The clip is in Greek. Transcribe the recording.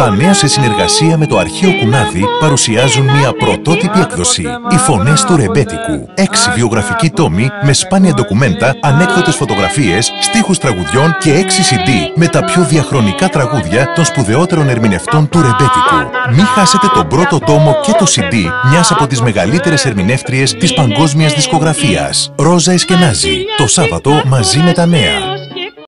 Τα νέα σε συνεργασία με το Αρχείο Κουνάδη παρουσιάζουν μια πρωτότυπη έκδοση. Οι φωνές του Ρεμπέτικου. Έξι βιογραφικοί τόμοι με σπάνια ντοκουμέντα, ανέκδοτες φωτογραφίες, στίχους τραγουδιών και έξι CD με τα πιο διαχρονικά τραγούδια των σπουδαιότερων ερμηνευτών του Ρεμπέτικου. Μην χάσετε τον πρώτο τόμο και το CD μιας από τις μεγαλύτερες ερμηνεύτριες της παγκόσμιας δισκογραφίας. Ρόζα Εσκενάζη. Το Σάββατο μαζί με τα νέα.